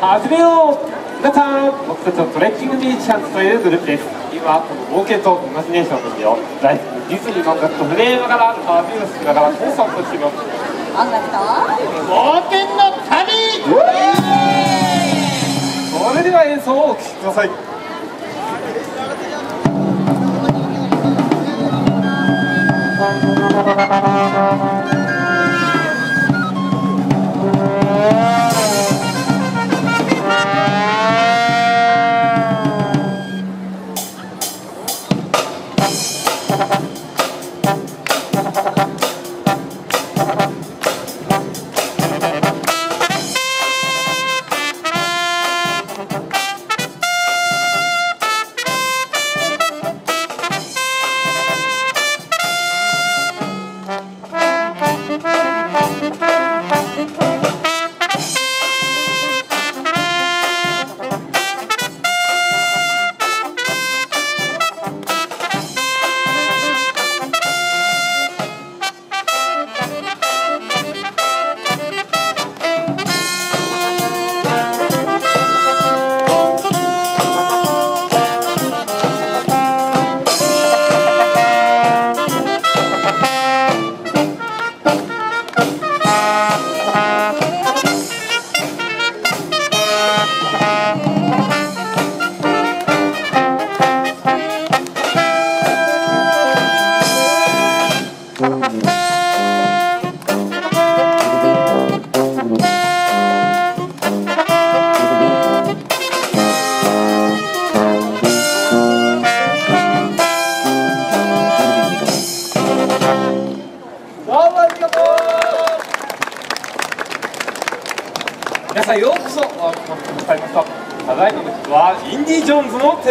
始めよう皆さん僕たちのトレッキングミュージシャンズというグループです。今この冒険とイマジネーションの日を大好きディズニーの音楽とフレームから旅をしながらコンサートしています音楽と冒険の旅それでは演奏をお聴きください。ど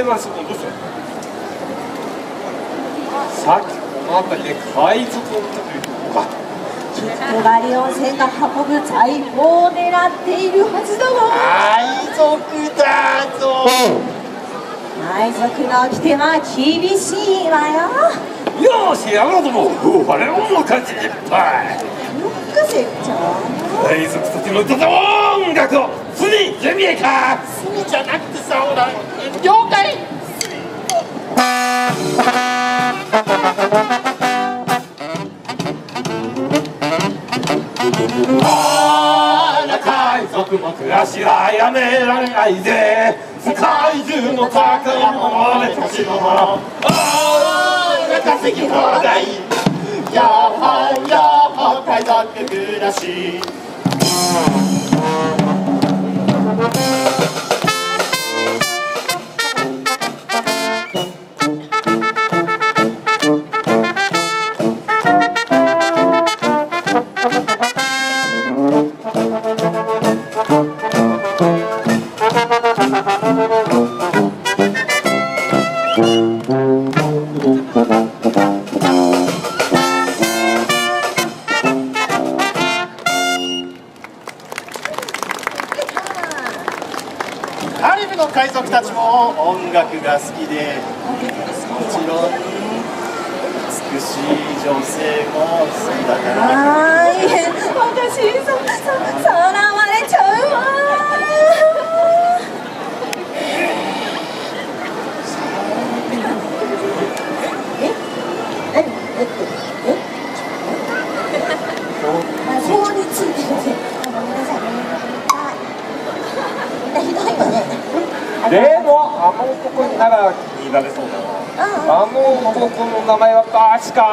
ョーンズのテーマですどうぞさっきこの辺りで海賊を見たということか小狩り温泉が運ぶ財宝を狙っているはずだわ海賊だぞ。海賊の掟は厳しいわよ。よーしやろうとも我々も勝ちいっぱい。ロック船長海賊たちの歌と音楽を。すでに準備か。炭じゃなくてさほら了解。あら海賊も暮らしはやめられないぜ。世界中の宝物で年のもの。あら稼ぎ放題やはやは海賊暮らし。カリブの海賊たちも音楽が好きで。でもあの男になら気に入られそうだなああの男の名前は確か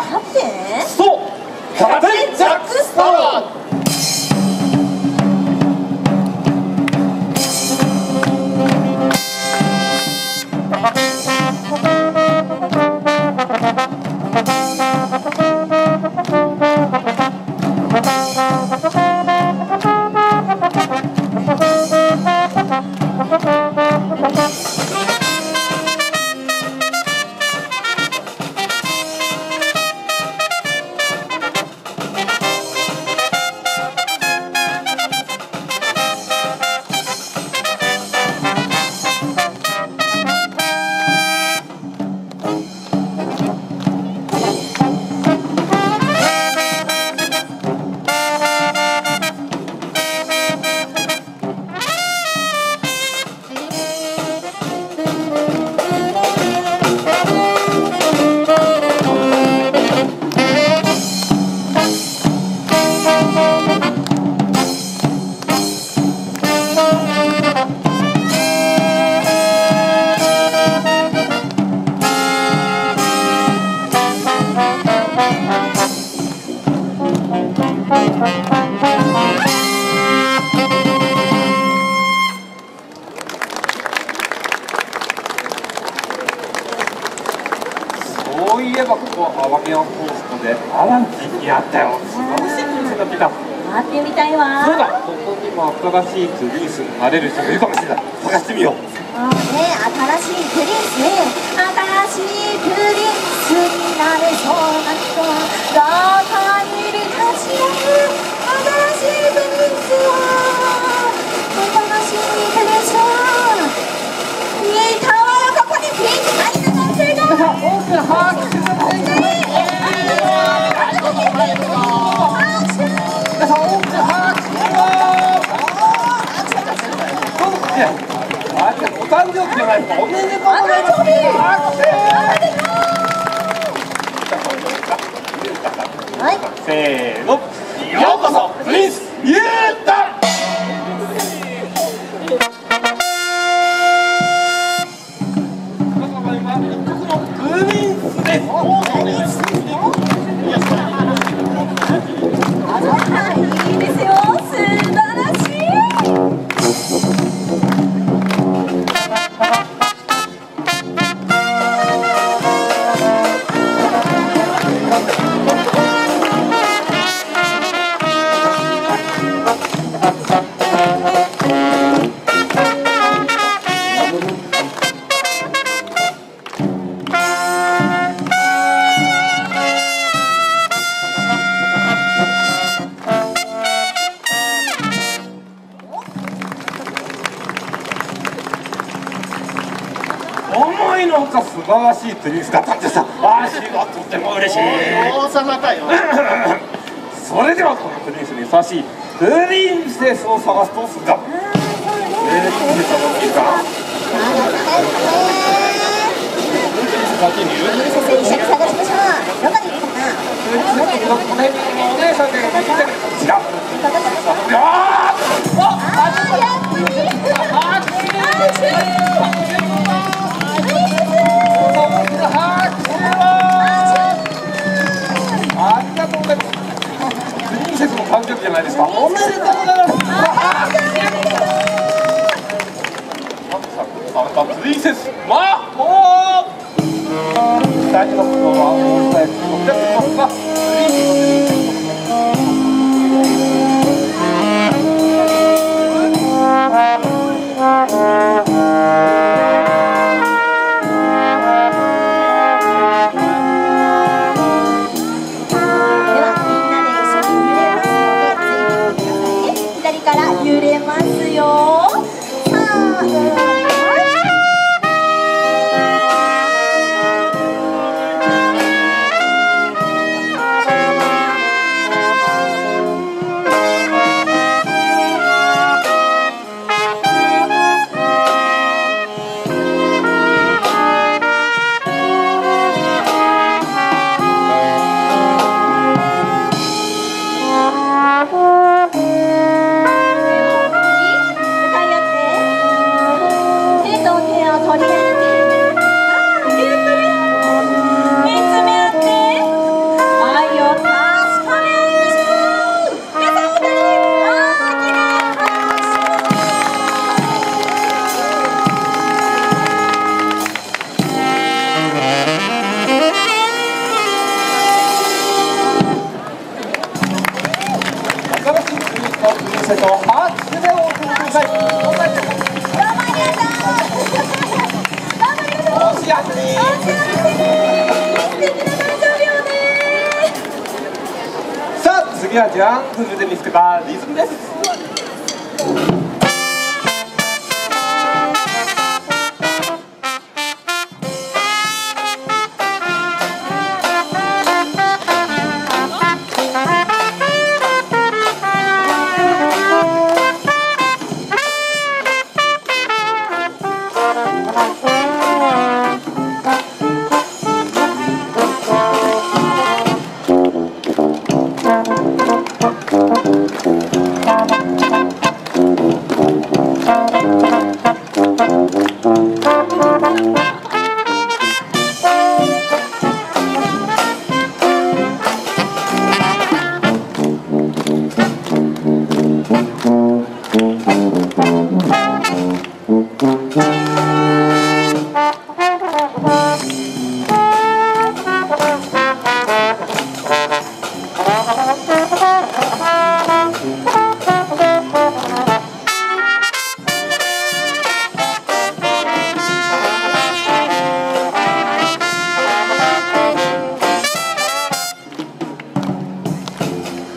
あって。そう。キャプテン・ジャック・スパローれる人がいるかもしれない。探してみよう。あーね新しいプリンスね新しいプリンスになれそうな人はどこにいるかしら新しいプリンスは新しいプリンスはいたわここにピンクがいるのすごい大きな拍手おめでとうございます。はい。せーの。ようこそ。プリンス。ユータいのほか素晴らしいプリンスだったんでさわしはとても嬉しい王様かよ。それではこのプリンスにふさわしいプリンセスを探すとするか。プリンセスは。どこにいるかな先にいる先生一緒に探しましょう。どこにいるかな。この辺にお姉さんあーやっぱりさあ次はジャングル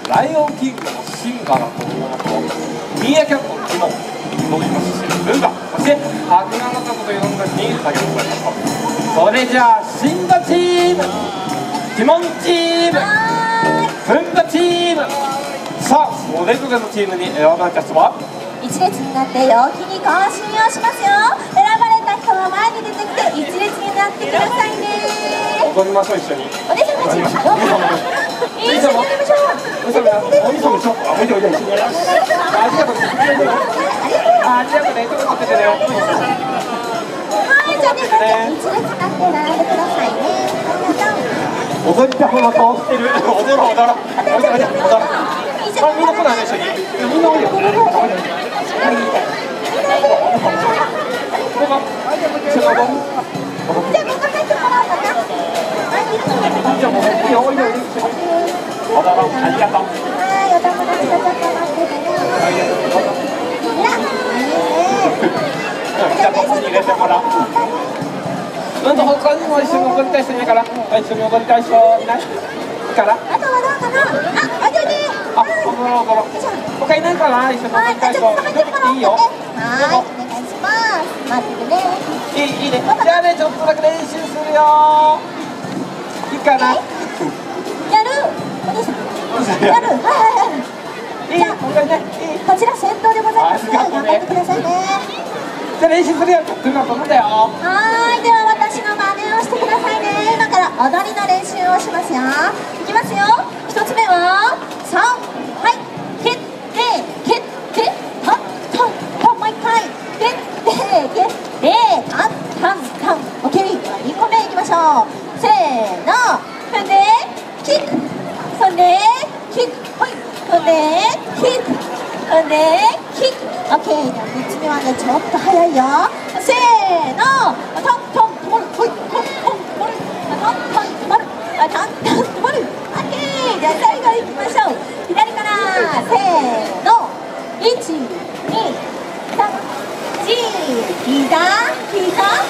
ライオンキングのシンバラというものミーアキャットの肝と言いますし文化そして白眼の里という音楽に歌げてもらいましそれじゃあシンバチームテモンチーム文化チームさあそれぞれのチームに選ばれた人は一列になって陽気に更新をしますよ選ばれた人は前に出てきて一列になってくださいね踊りましょう一緒にお姉さんたち一緒にやりましょうおじさんおじさんもちょっとあおいでおいで一緒にやりましょうありがとうありがとうねちょっと待っててねはい、じゃあね、一列になって並んでくださいね。踊りたくの顔してる踊ろう踊ろうおいでおいで踊ろうあみんな来ないね一緒にみんなおいでおいでおいでじゃあ、ここ入ってもらお。いよおいでおいで一緒に踊ろうありがとう、じゃあここに入れてもらううんと他にも一緒に踊りたい人いないから一緒に踊りたい人いないからあとはどうかな。あ、おいでおいで。あ踊ろう踊ろう他いないかな一緒に踊、りたい、人入ってもらおうかね。いいよはい、お願いします。待ってね。いいいいねじゃあねちょっとだけ練習するよかなやる。お父さん。やる。はいはいはい。じゃあこちら先頭でございます。頑張ってくださいね。じゃあ練習するよ。今飛ぶんだよ。はい。では私の真似をしてくださいね。今から踊りの練習をしますよ。いきますよ。一つ目は3で、キック。オッケー。では三つ目はね、ちょっと早いよ。せーの、トントン止まる。はい、トントン止まる。トントン止まる。トントン止まる。オッケー。じゃあ最後行きましょう。左から、せーの、一、二、三、四、膝、膝。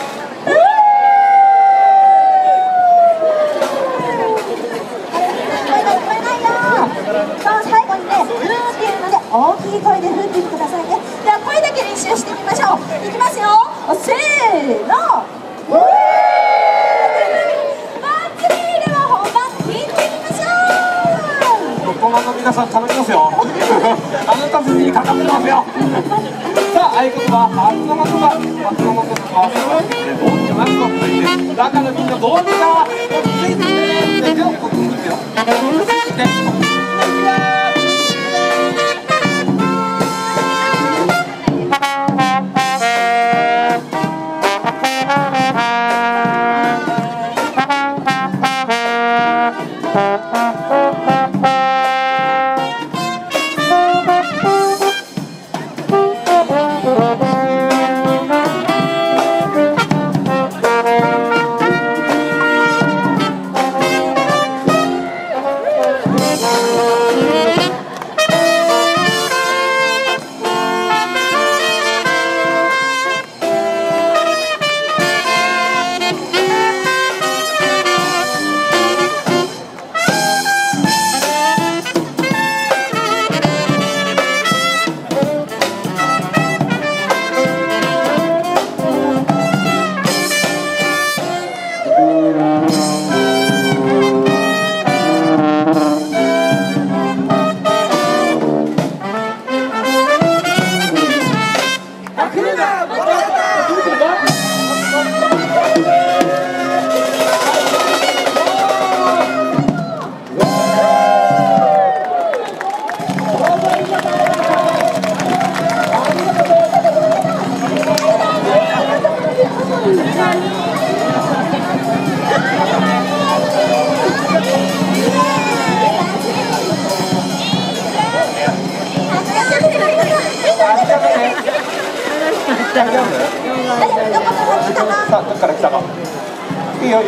さあ合言葉初の言葉初の言葉はどうじゃなくとってだからみんなどうにか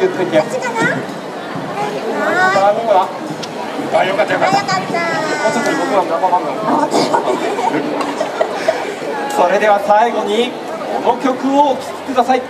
ゆっくり来てこっちかよかったよ。かった早かった。もうちょっと僕 それでは最後にこの曲をお聴きください「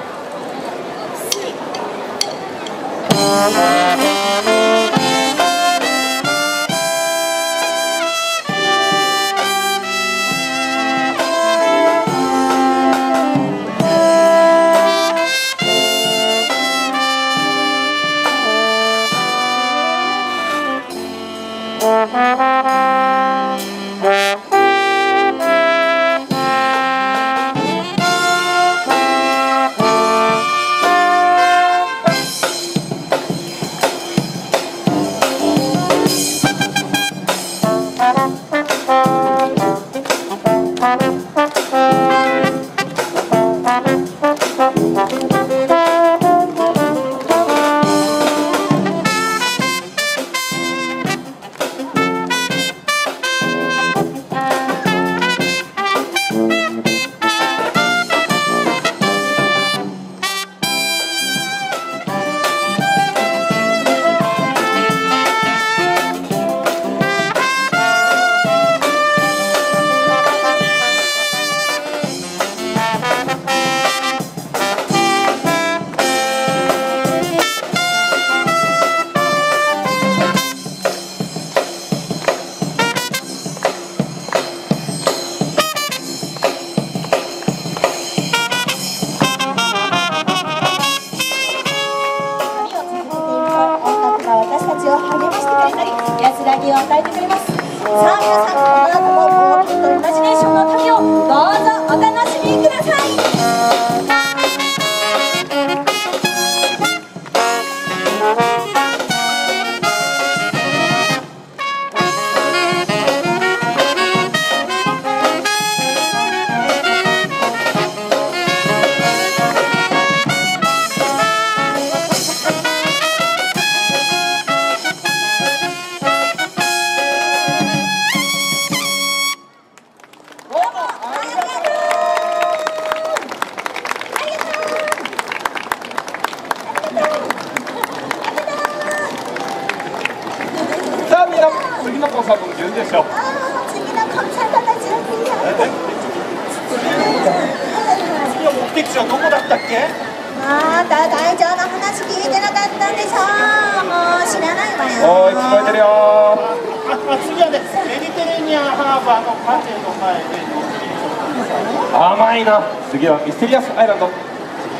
甘いな。次はミステリアスアイランドこ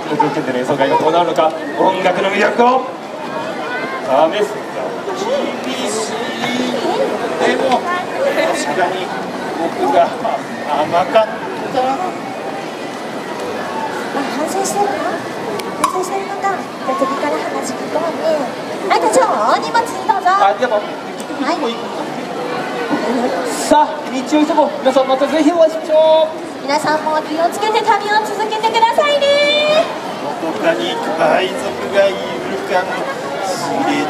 の条件での演奏会がどうなるのか音楽の魅力を。試す厳しいでも確かに僕が甘かった。あ反省してるの反省してるのか。じゃあ次から話聞こうね。はい会長お荷物どうぞ。ありがとうはい。さあ日曜日も皆さんまたぜひお会いしましょう皆さんも気をつけて旅を続けてくださいね。どこかに海賊がいるかもしれないよ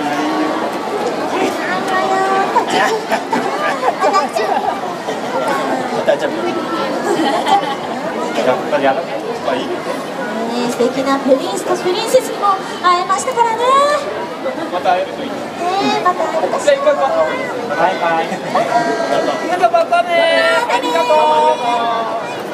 大丈夫。やっぱりやらないまあいいね素敵なプリンスとプリンセスにも会えましたからねまた会えるといいねまた会えるかしじゃあ行こう行こうバイバイまたねありがとうバイバイバイバイまたお会いしましょうバイバイどうもありがとう